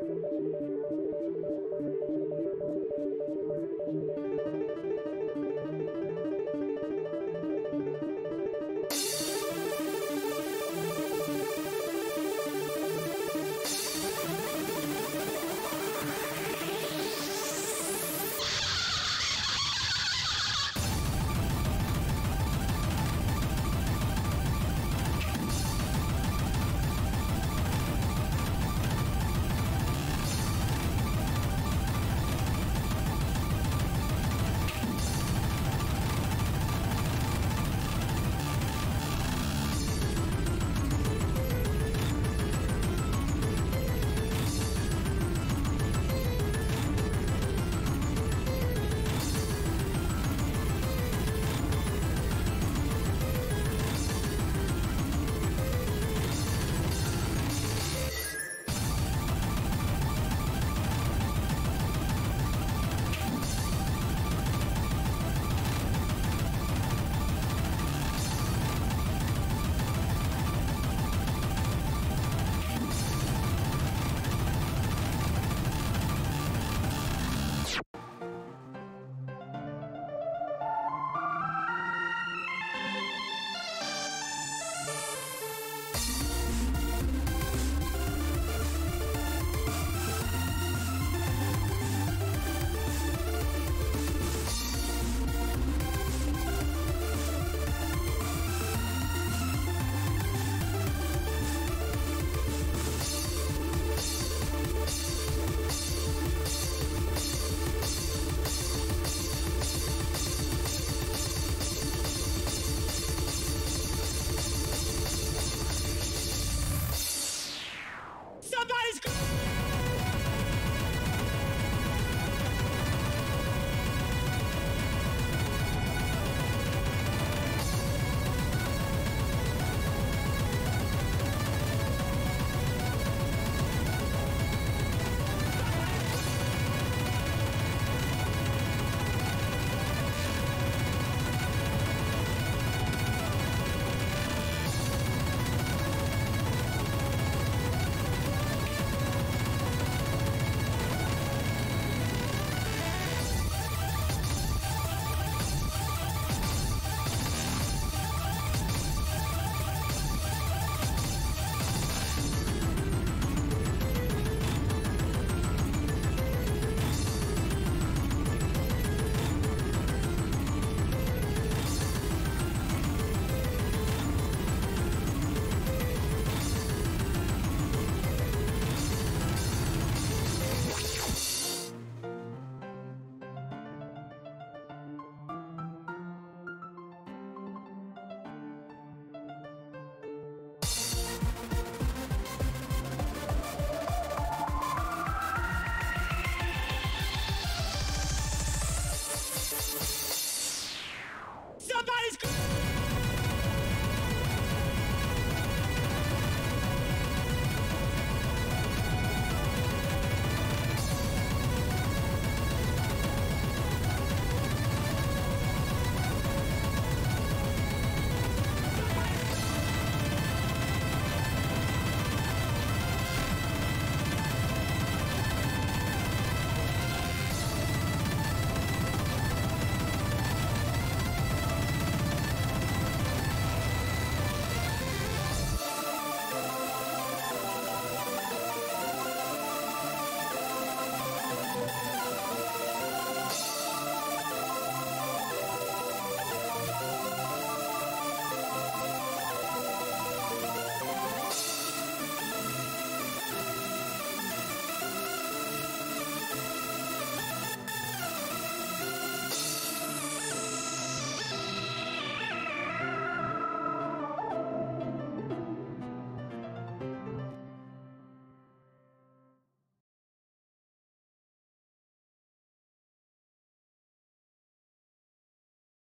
Thank you. Somebody's